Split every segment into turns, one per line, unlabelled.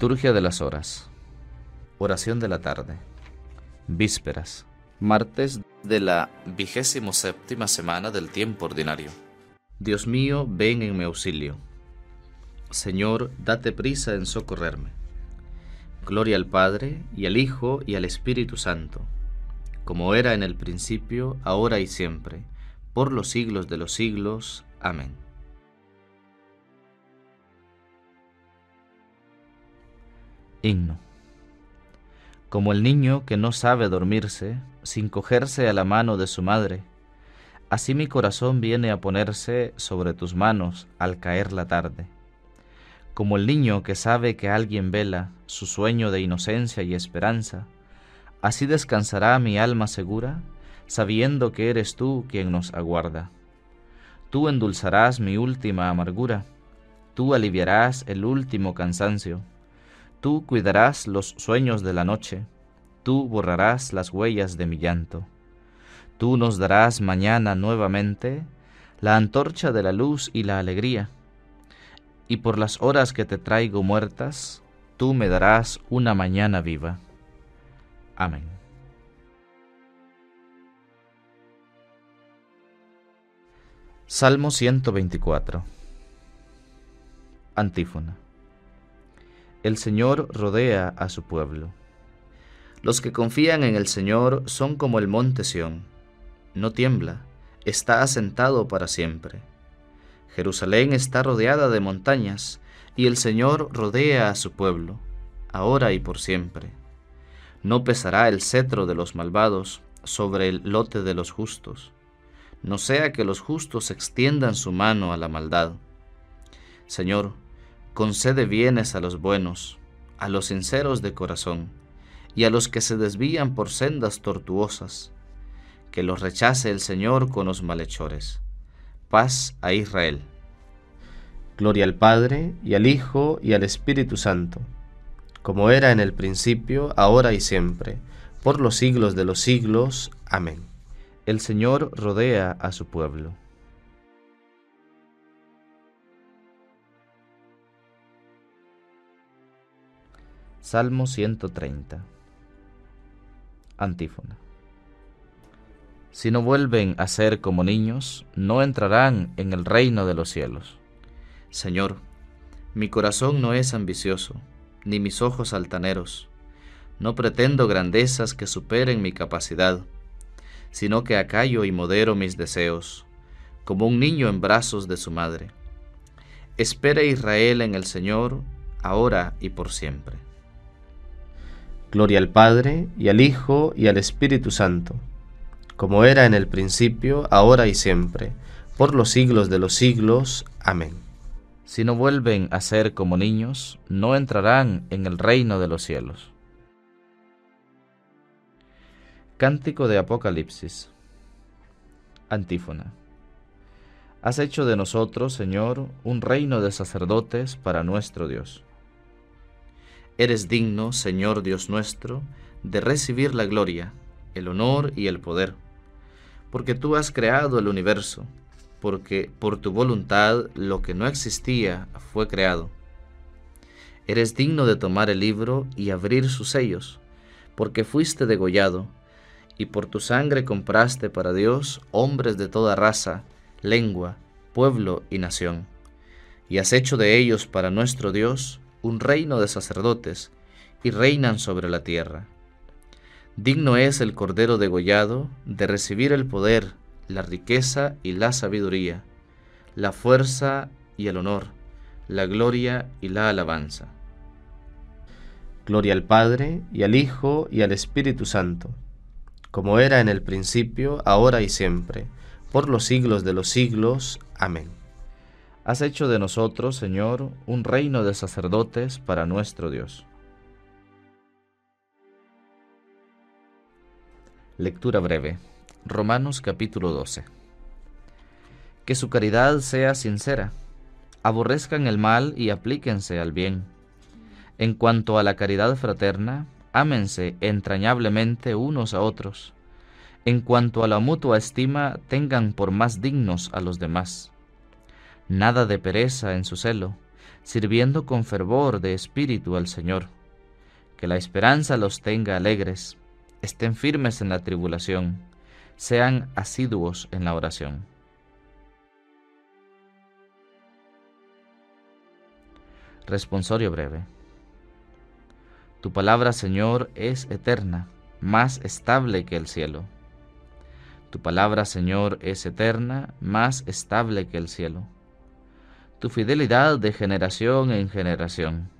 Liturgia de las Horas. Oración de la tarde. Vísperas. Martes de la vigésimo séptima semana del tiempo ordinario. Dios mío, ven en mi auxilio. Señor, date prisa en socorrerme. Gloria al Padre, y al Hijo, y al Espíritu Santo, como era en el principio, ahora y siempre, por los siglos de los siglos. Amén. Himno. Como el niño que no sabe dormirse sin cogerse a la mano de su madre, así mi corazón viene a ponerse sobre tus manos al caer la tarde. Como el niño que sabe que alguien vela su sueño de inocencia y esperanza, así descansará mi alma segura, sabiendo que eres tú quien nos aguarda. Tú endulzarás mi última amargura, tú aliviarás el último cansancio Tú cuidarás los sueños de la noche, tú borrarás las huellas de mi llanto. Tú nos darás mañana nuevamente la antorcha de la luz y la alegría, y por las horas que te traigo muertas, tú me darás una mañana viva. Amén. Salmo 124 Antífona el Señor rodea a su pueblo. Los que confían en el Señor son como el monte Sión. No tiembla, está asentado para siempre. Jerusalén está rodeada de montañas, y el Señor rodea a su pueblo, ahora y por siempre. No pesará el cetro de los malvados sobre el lote de los justos, no sea que los justos extiendan su mano a la maldad. Señor, concede bienes a los buenos, a los sinceros de corazón, y a los que se desvían por sendas tortuosas. Que los rechace el Señor con los malhechores. Paz a Israel. Gloria al Padre, y al Hijo, y al Espíritu Santo, como era en el principio, ahora y siempre, por los siglos de los siglos. Amén. El Señor rodea a su pueblo. Salmo 130 Antífona Si no vuelven a ser como niños, no entrarán en el reino de los cielos. Señor, mi corazón no es ambicioso, ni mis ojos altaneros. No pretendo grandezas que superen mi capacidad, sino que acallo y modero mis deseos, como un niño en brazos de su madre. Espere Israel en el Señor, ahora y por siempre. Gloria al Padre, y al Hijo, y al Espíritu Santo, como era en el principio, ahora y siempre, por los siglos de los siglos. Amén. Si no vuelven a ser como niños, no entrarán en el reino de los cielos. Cántico de Apocalipsis. Antífona. Has hecho de nosotros, Señor, un reino de sacerdotes para nuestro Dios. Eres digno, Señor Dios nuestro, de recibir la gloria, el honor y el poder, porque tú has creado el universo, porque por tu voluntad lo que no existía fue creado. Eres digno de tomar el libro y abrir sus sellos, porque fuiste degollado, y por tu sangre compraste para Dios hombres de toda raza, lengua, pueblo y nación, y has hecho de ellos para nuestro Dios un reino de sacerdotes, y reinan sobre la tierra. Digno es el Cordero degollado de recibir el poder, la riqueza y la sabiduría, la fuerza y el honor, la gloria y la alabanza. Gloria al Padre, y al Hijo, y al Espíritu Santo, como era en el principio, ahora y siempre, por los siglos de los siglos. Amén. Has hecho de nosotros, Señor, un reino de sacerdotes para nuestro Dios. Lectura breve. Romanos capítulo 12. Que su caridad sea sincera. Aborrezcan el mal y aplíquense al bien. En cuanto a la caridad fraterna, ámense entrañablemente unos a otros. En cuanto a la mutua estima, tengan por más dignos a los demás nada de pereza en su celo, sirviendo con fervor de espíritu al Señor. Que la esperanza los tenga alegres, estén firmes en la tribulación, sean asiduos en la oración. Responsorio breve. Tu palabra, Señor, es eterna, más estable que el cielo. Tu palabra, Señor, es eterna, más estable que el cielo. Tu fidelidad de generación en generación,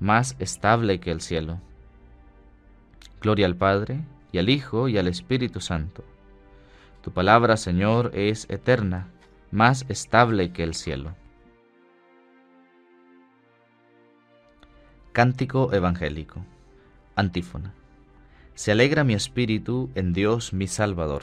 más estable que el cielo. Gloria al Padre, y al Hijo, y al Espíritu Santo. Tu palabra, Señor, es eterna, más estable que el cielo. Cántico Evangélico. Antífona. Se alegra mi espíritu en Dios mi Salvador.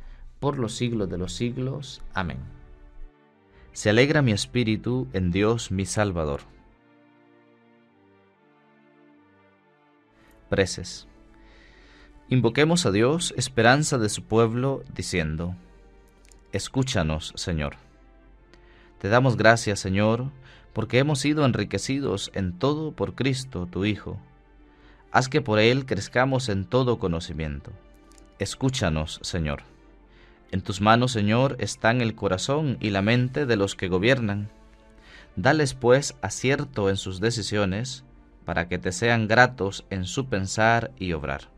por los siglos de los siglos. Amén. Se alegra mi espíritu en Dios mi Salvador. Preces. Invoquemos a Dios, esperanza de su pueblo, diciendo, Escúchanos, Señor. Te damos gracias, Señor, porque hemos sido enriquecidos en todo por Cristo, tu Hijo. Haz que por Él crezcamos en todo conocimiento. Escúchanos, Señor. En tus manos, Señor, están el corazón y la mente de los que gobiernan. Dales, pues, acierto en sus decisiones, para que te sean gratos en su pensar y obrar.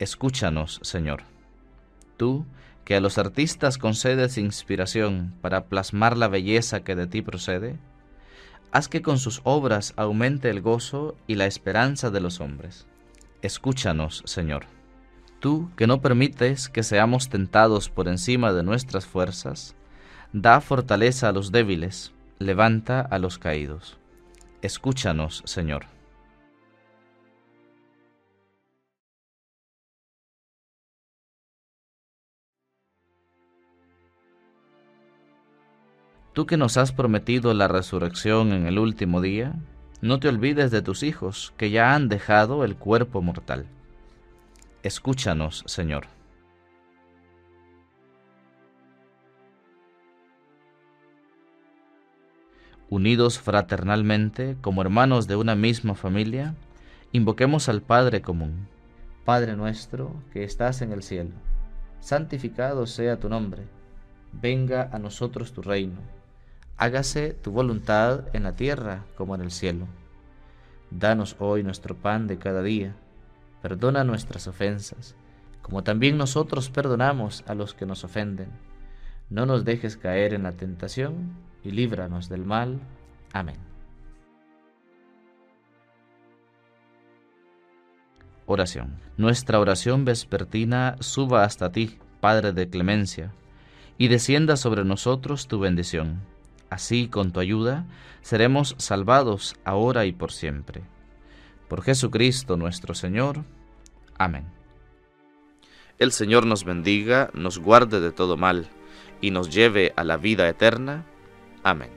Escúchanos, Señor. Tú, que a los artistas concedes inspiración para plasmar la belleza que de ti procede, haz que con sus obras aumente el gozo y la esperanza de los hombres. Escúchanos, Señor. Tú, que no permites que seamos tentados por encima de nuestras fuerzas, da fortaleza a los débiles, levanta a los caídos. Escúchanos, Señor. Tú que nos has prometido la resurrección en el último día, no te olvides de tus hijos que ya han dejado el cuerpo mortal. Escúchanos, Señor. Unidos fraternalmente como hermanos de una misma familia, invoquemos al Padre común. Padre nuestro que estás en el cielo, santificado sea tu nombre, venga a nosotros tu reino hágase tu voluntad en la tierra como en el cielo. Danos hoy nuestro pan de cada día, perdona nuestras ofensas, como también nosotros perdonamos a los que nos ofenden. No nos dejes caer en la tentación y líbranos del mal. Amén. Oración. Nuestra oración vespertina suba hasta ti, Padre de clemencia, y descienda sobre nosotros tu bendición Así, con tu ayuda, seremos salvados ahora y por siempre. Por Jesucristo nuestro Señor. Amén. El Señor nos bendiga, nos guarde de todo mal, y nos lleve a la vida eterna. Amén.